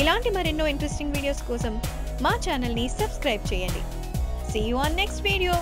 ఇలాంటి మరెన్నో interesting videos కోసం మా ఛానల్ని సబ్స్క్రైబ్ చేయండి. See you on next video